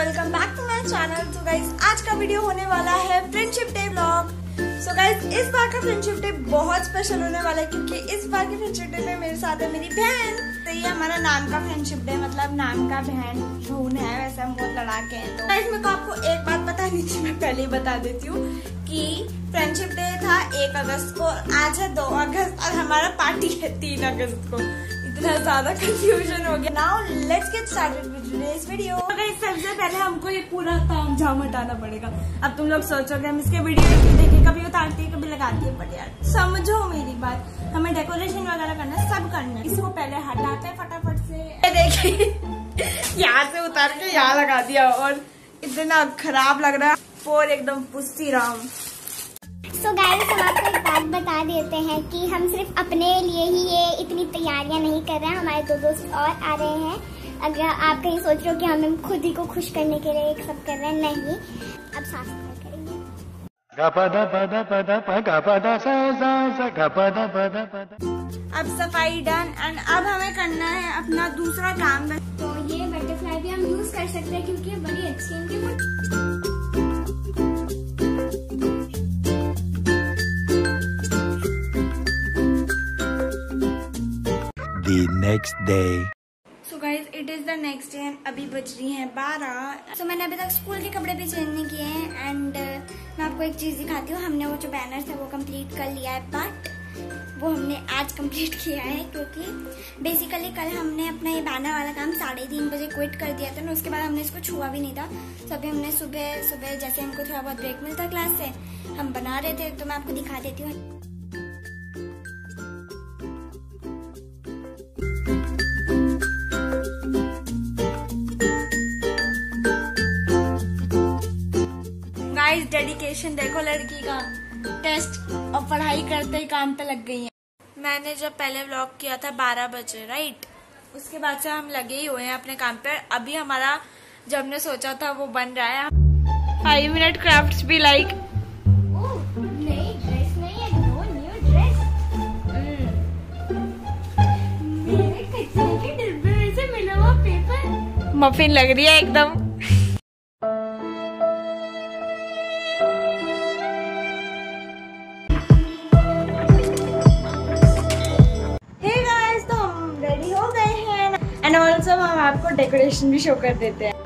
Welcome back to my channel तो guys आज का वीडियो होने वाला है friendship day vlog so guys इस बार का फ्रेंडशिप डे बहुत स्पेशल होने वाला है क्योंकि इस बार के फ्रेंडशिप डे में मेरे साथ है मेरी बहन। तो ये हमारा नाम का फ्रेंडशिप डे मतलब नाम का बहन खून है, वैसे हम बहुत लड़ाके हैं। तो गाइस को आपको एक बात बतानी थी, मैं पहले ही बता देती हूँ कि फ्रेंडशिप डे था एक अगस्त को, आज है दो अगस्त, और हमारा पार्टी है तीन अगस्त को। इतना ज़्यादा कंफ्यूजन हो गया। Now let's get started with today's video अगर सबसे पहले हमको ये पूरा ताम झाम हटाना पड़ेगा। अब तुम लोग सोचोगे हम इसके वीडियो देखे कभी उतारती है कभी लगाती है बट यार समझो मेरी बात। हमें डेकोरेशन वगैरह करना है सब करना है। इसको पहले हटाते हैं फटाफट से। ये देखिए यहाँ से उतार के यहाँ लगा दिया और इतना खराब लग रहा है। फोर एकदम पुस्ती राम सो so गाइस हम आपको एक बात देते हैं कि हम सिर्फ़ अपने लिए ही ये इतनी तैयारियाँ नहीं कर रहे हैं। हमारे दो दोस्त और आ रहे हैं। अगर आप कहीं सोच रहे हो कि हम खुद ही को खुश करने के लिए एक सब कर रहे हैं नहीं। अब साफ़ सफ़ाई करेंगे। अब सफ़ाई डन एंड अब हमें करना है अपना दूसरा काम। तो ये बटरफ्लाई भी हम यूज़ कर सकते हैं क्योंकि ये बड़ी अच्छी है। Next day. So guys it is the next day अभी बज रही हैं बारह। सो मैंने अभी तक स्कूल के कपड़े भी चेंज नहीं किए हैं एंड मैं आपको एक चीज़ दिखाती हूँ। हमने वो जो बैनर था वो कंप्लीट कर लिया है बट वो हमने आज कंप्लीट किया है क्योंकि बेसिकली कल हमने अपना ये बैनर वाला काम साढ़े तीन बजे क्विट कर दिया था ना, उसके बाद हमने इसको छुआ भी नहीं था। तो अभी हमने सुबह सुबह जैसे हमको थोड़ा बहुत ब्रेक मिलता क्लास से, हम बना रहे थे तो मैं आपको दिखा देती हूँ। डेडिकेशन देखो लड़की का। टेस्ट और पढ़ाई करते ही काम पे लग गई है। मैंने जब पहले व्लॉग किया था 12 बजे राइट उसके बाद से हम लगे ही हुए हैं अपने काम पे। अभी हमारा जब हमने सोचा था वो बन रहा है फाइव मिनट क्राफ्ट भी लाइक नई नहीं है नो न्यू ड्रेस मेरे कचरे के डिब्बे में से मिला हुआ पेपर मफिन लग रही है एकदम। आपको डेकोरेशन भी शो कर देते हैं।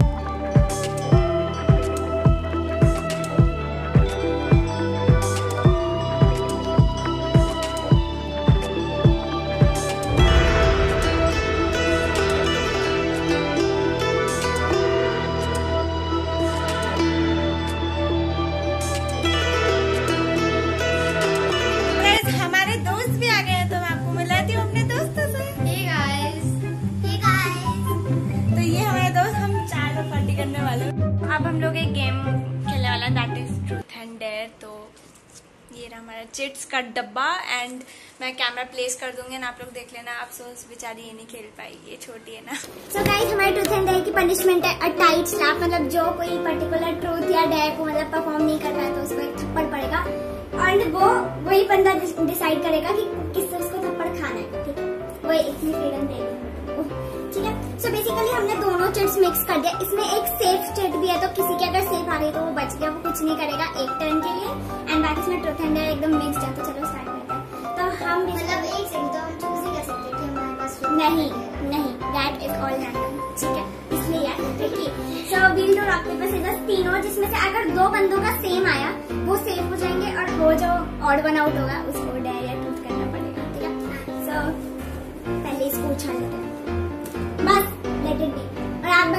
चिट्स का डब्बा एंड मैं कैमरा प्लेस कर दूँगी ना आप लोग देख लेना। अफसोस बेचारी ये नहीं खेल पाई, ये छोटी है ना। सो so गाइस हमारे ट्रूथ एंड डेयर की पनिशमेंट है अ टाइट स्लैप मतलब जो कोई पर्टिकुलर ट्रूथ या डेयर को मतलब परफॉर्म नहीं कर पाया तो उसको एक थप्पड़ पड़ेगा। और वो, वही बंदा डिसाइड करेगा कि किससे उसको थप्पड़ खाना है। ठीक है? वही इतनी फ्रीडम देगी। ठीक है? सो बेसिकली हमने चिट्स मिक्स कर दिया। इसमें एक सेफ़ स्टेट भी है तो किसी की अगर सेफ़ आ गई तो वो बच गया वो कुछ नहीं करेगा एक टर्न के लिए। एंड बाकी इसमें ट्रूथ एंड एकदम मिक्स है। तो चलो स्टार्ट करते हैं। तो हम मतलब एक सेकंड तो हम चूज़ ही कर सकते हैं कि हमारे पास नहीं नहीं दैट इज़ ऑल रैंडम ठीक है? इसलिए यार tricky so we'll to rock paper scissors तीनों जिसमें से अगर दो बंदों का सेम आया वो सेफ़ हो जाएँगे और वो जो ऑड वन आउट होगा उसको डेयर या टूथ करना पड़ेगा ठीक है? सो पहले इसको उछाल लेते हैं।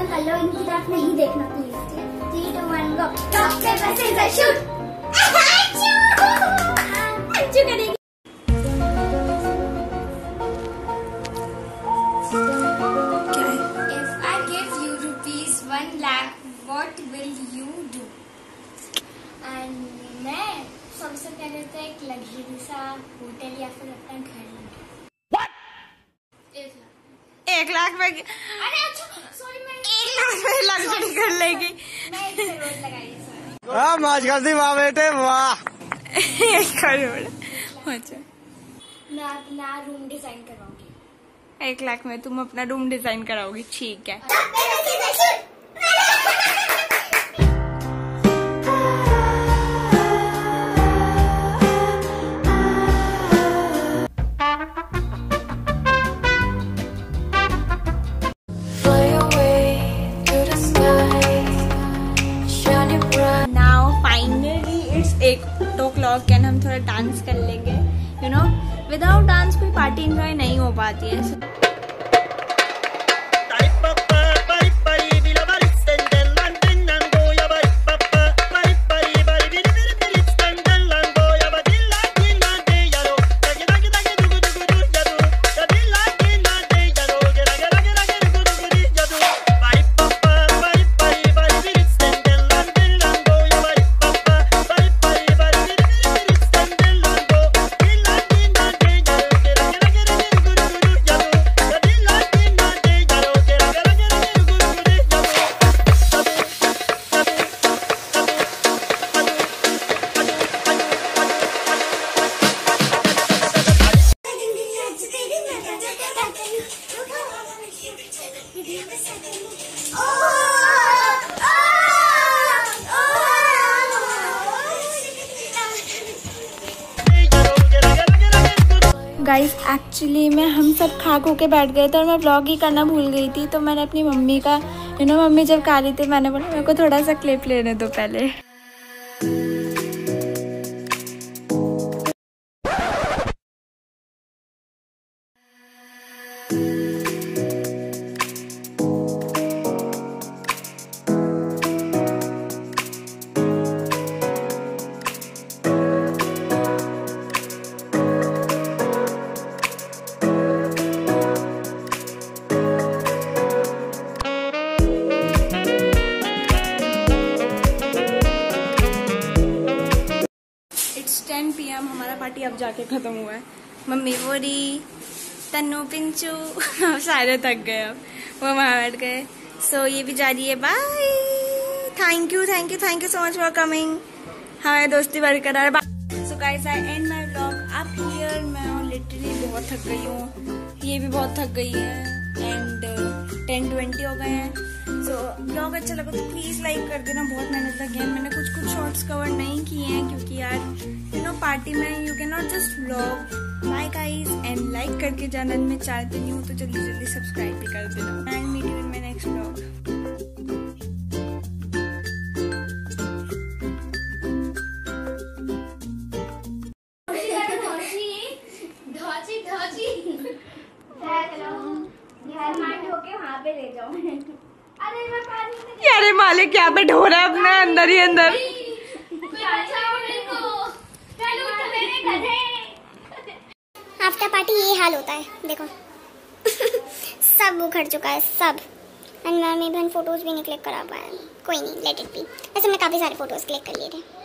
और आप बंद कर लो इनकी तरफ़ नहीं देखना please three two one go what will you do? And मैं सबसे पहले तो एक लग्जरी सा होटल या फिर अपना घर लूँगी एक लाख एक लाख में अरे अच्छा सॉरी मैं एक लाख में लग्जरी कर लेगी। मैं एक करोड़ लगाई सॉरी हाँ मौज कर दी वाह बेटे वाह। एक करोड़। अच्छा। मैं अपना रूम डिज़ाइन कराऊँगी एक लाख में तुम अपना रूम डिज़ाइन कराओगी ठीक है। थोड़ा डांस कर लेंगे यू नो विदाउट डांस कोई पार्टी इंजॉय नहीं हो पाती है। गाइस एक्चुअली मैं हम सब खा खो के बैठ गए थे और मैं ब्लॉग ही करना भूल गई थी तो मैंने अपनी मम्मी का यू नो मम्मी जब खा रही थी, मैंने बोला मेरे को थोड़ा सा क्लिप लेने दो पहले। टेन हमारा पार्टी अब जाके खत्म हुआ है। मम्मी बोरी तन्नू पिंचू। हम सारे थक गए अब। वो वहाँ बैठ गए। सो ये भी जा रही है। Bye thank you thank you thank you so much for coming हमारी दोस्ती बरकरार so guys I end my vlog up here मैं लिटरली बहुत थक गई हूँ। ये भी बहुत थक गई है। एंड टेन ट्वेंटी हो गए हैं। सो ब्लॉग अच्छा लगा तो प्लीज़ लाइक कर देना। बहुत मेहनत लगी है। मैंने कुछ कुछ शॉर्ट्स कवर पार्टी में you can not just blog bye guys and like करके चैनल में चाहते नहीं हो तो जल्दी जल्दी सब्सक्राइब भी कर देना। And meet you in my next blog धौची धौची घर मांड होके वहाँ पे ले जाओ। अरे मालिक क्या पे ढो रहा है अपने अंदर ही अंदर बचाओ मेरे को चलो मेरे गधे आफ्टर पार्टी ये हाल होता है, देखो। सब उखड़ चुका है, सब। एंड मैं भी फ़ोटोज़ भी नहीं क्लिक करा पाया, कोई नहीं लेट इट बी वैसे मैं काफ़ी सारे फ़ोटोज़ क्लिक कर लिए थे।